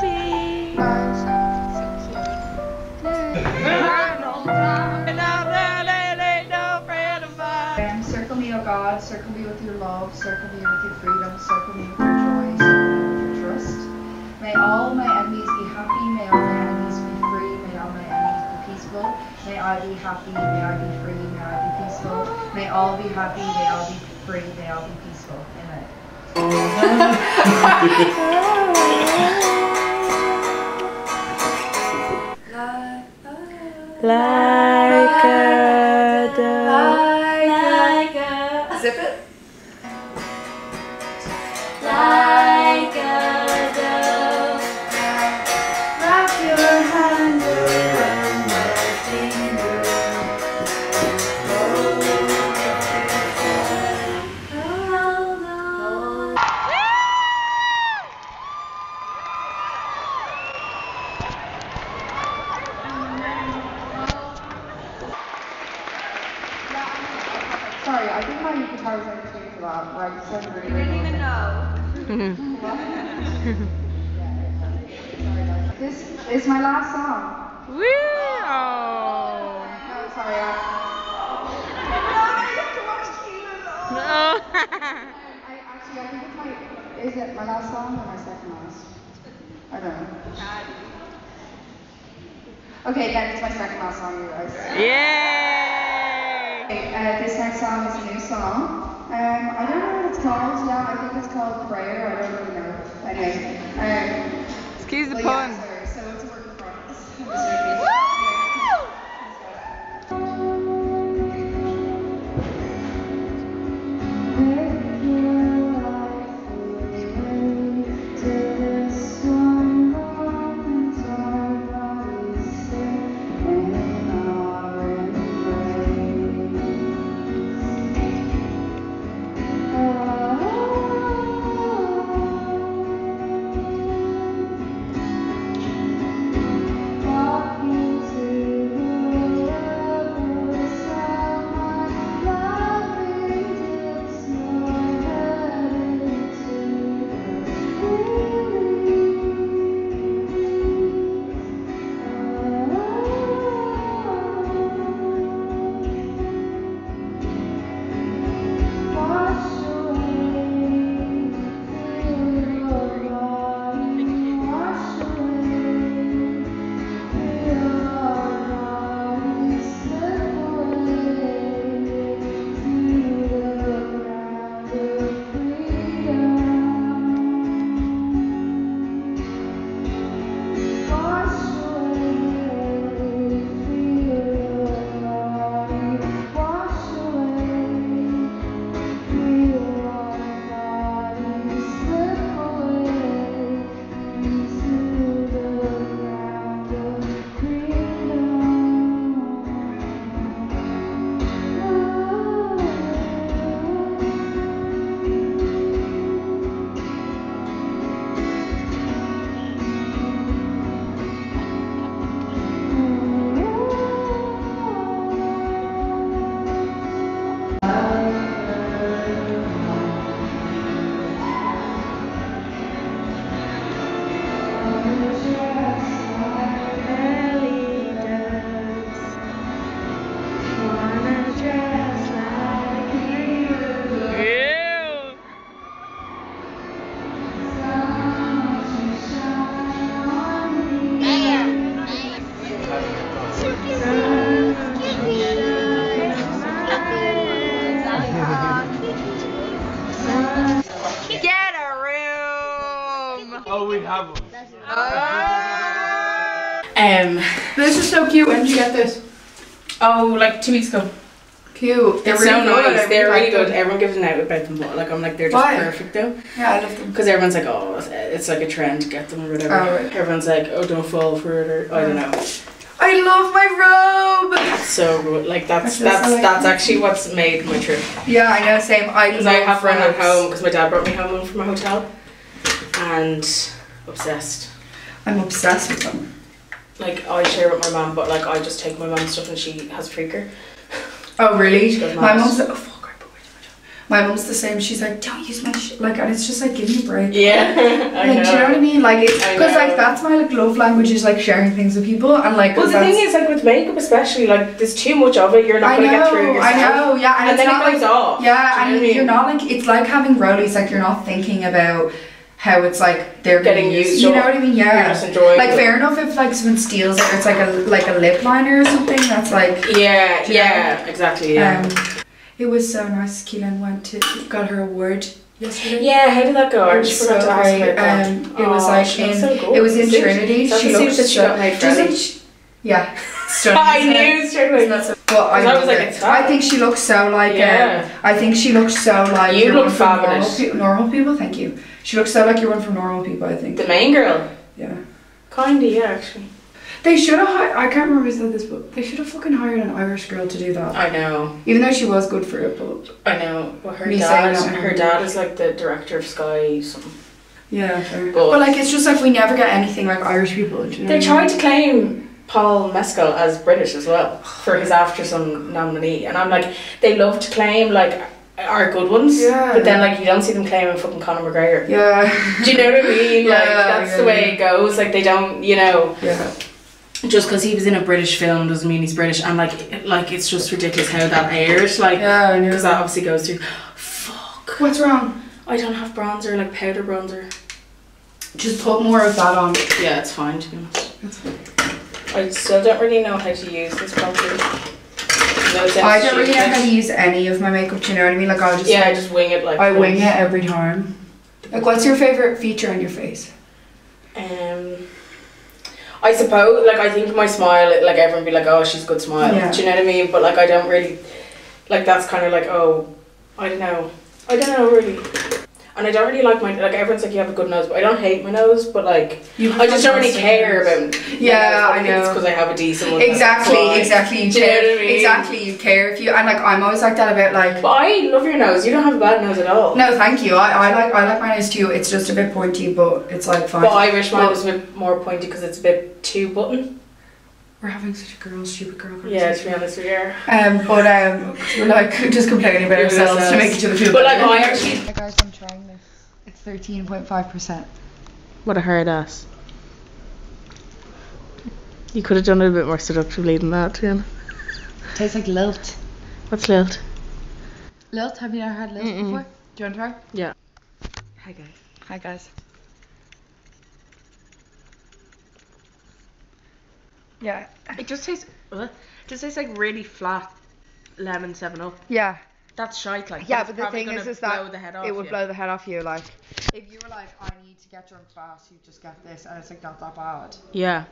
baby. Circle me, O God, circle me with your love, circle me with your freedom, circle me with your joy, circle me with your trust. May all my enemies be happy, may all my enemies be free, may all my enemies be peaceful, may I be happy, may I be free, may I be peaceful, may all be happy, may all be free, may all be peaceful. Amen. Like a dove. Zip it. This is my last song. Woo! Oh. No, sorry. I, No. I actually I think it's my is it my last song or my second last? I don't know. Okay, then it's my second last song, you guys. Yay! Okay, uh, this next song is a new song. Um, I don't know what it's called. Yeah, I think it's called Prayer. I don't really know. Anyway, um, Excuse the pun. Progress. I'm Get a room. Oh, we have one. Um, This is so cute. When did you get this? oh, like two weeks ago. Cute. They're really so good. nice. They're really like good. Everyone gives an out about them, but like I'm like they're just Why? perfect though. Yeah, I love them. Because everyone's like, oh, it's- it's like a trend to get them or whatever. Oh, right. Everyone's like, oh, don't fall for it or I don't know. I love my robe. So good. Like that's I that's so that's mm-hmm. actually what's made my trip. Yeah, I know. Same. I Because love I have one at robes. home because my dad brought me home from a hotel, and obsessed. I'm obsessed with them. Like I share with my mum, but like I just take my mum's stuff and she has freaker. Oh really? She goes My mad. mum's. Oh fuck! I put my mum's the same. She's like, don't use my shit. Like, and it's just like, give me a break. Yeah. I Like, do you know what I mean? Like, it's because like that's my like love language is like sharing things with people and like. well, the thing is, like with makeup, especially, like there's too much of it. You're not I gonna know, get through yourself. I know, yeah, and, And, it's then not it goes like, off. Yeah, and I mean? you're not like it's like having rollies. Like you're not thinking about how it's like they're Getting used You know what I mean? Yeah. Like it. fair enough if like someone steals it, or it's like a like a lip liner or something. That's like Yeah, you know? yeah, exactly. Yeah. um. It was so nice. Keelan went to got her award yesterday. yeah, how did that go? I It was forgot so to ask great. about that. Um, it was like in so it was in Trinity. She looks that she so, got made doesn't she- Yeah. I knew straight away. Isn't so- But I, I was like, it. I think she looks so like. Yeah. Um, I think she looks so like. You look from normal, fabulous. pe- normal people. Thank you. She looks so like you're one from normal people. I think. The main girl. Yeah. Kinda, yeah, actually. They should have. Hi- I can't remember who said this, but they should have fucking hired an Irish girl to do that. I know. Even though she was good for it, but I know. Well, her Me dad, saying that. her dad is like the director of Sky something. yeah. Fair. But- But, like, it's just like we never get anything like Irish people. Do you know They what I tried to claim Paul Mescal as British as well for his Aftersun nominee, and I'm like, they love to claim like our good ones, Yeah. but then like you don't see them claiming fucking Conor McGregor. Yeah. Do you know what I mean? like Yeah, that's yeah, the way it goes. Like they don't, you know, Yeah. Just because he was in a British film doesn't mean he's British. And like, like it's just ridiculous how that aired. Like, Yeah. I know. because that obviously goes through. Fuck. What's wrong? I don't have bronzer, like powder bronzer. Just put more of that on. Yeah, it's fine to be honest. I still don't really know how to use this properly. No, I don't really know how to use any of my makeup. Do you know what I mean? Like I'll just Yeah, I just wing it like. I wing it every time. Like, what's your favorite feature on your face? Um, I suppose, like, I think my smile, like, everyone be like, oh, she's a good smile. Yeah. Do you know what I mean? But, like, I don't really, like, that's kind of like, oh, I don't know. I don't know, really. And I don't really like my, like, everyone's like, you have a good nose, but I don't hate my nose, but, like, You I just don't really care fantastic about my Yeah, nose, but I think it's know. because I have a decent one. that's Exactly, why. exactly. You Do you know care. what I mean? Exactly, you care if you and like I'm always like that about like. But I love your nose. You don't have a bad nose at all. No, thank you. I, I like I like my nose too. It's just a bit pointy, but it's like fine. But I wish mine was a bit more pointy because it's a bit too button. We're having such a girl, stupid girl. Yeah, to be honest with you. Um, but um, we're like just complaining about Yeah, ourselves to make each other feel But, like, better. I actually. Hey guys, I'm trying this. It's 13.5%. What a hard ass. You could have done it a bit more seductively than that, Jen. Tastes like lilt. What's lilt? Lilt? Have you never had lilt Mm-mm. before? Do you want to try? Yeah. Hi guys. Hi guys. Yeah. It just tastes. Uh, just tastes like really flat lemon Seven Up. Yeah. That's shite, like. Yeah, but the thing is, is that the head off it would you. blow the head off you. Like, if you were like, I need to get drunk fast, you just get this, and it's like not that bad. Yeah.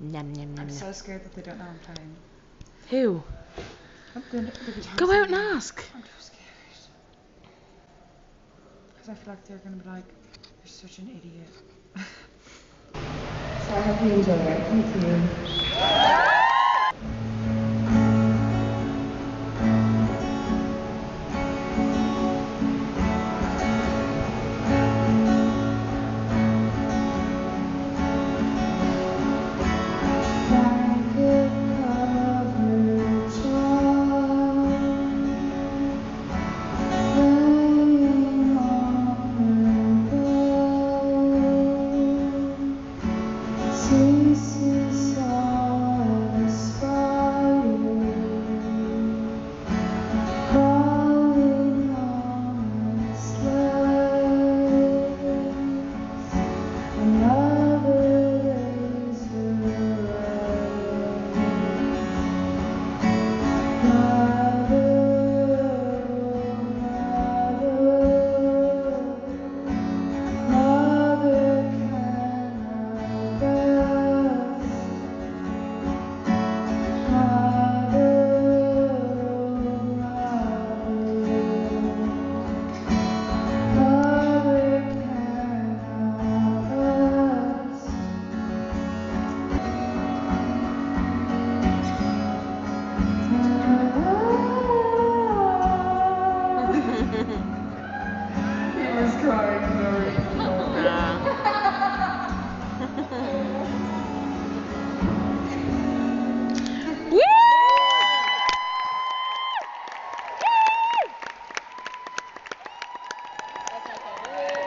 Nom, nom, nom, I'm nom. so scared that they don't know I'm trying. Who? I'm gonna, gonna Go out and ask. I'm too scared. Because I feel like they're gonna be like, you're such an idiot. so I hope you enjoy it. Thank you.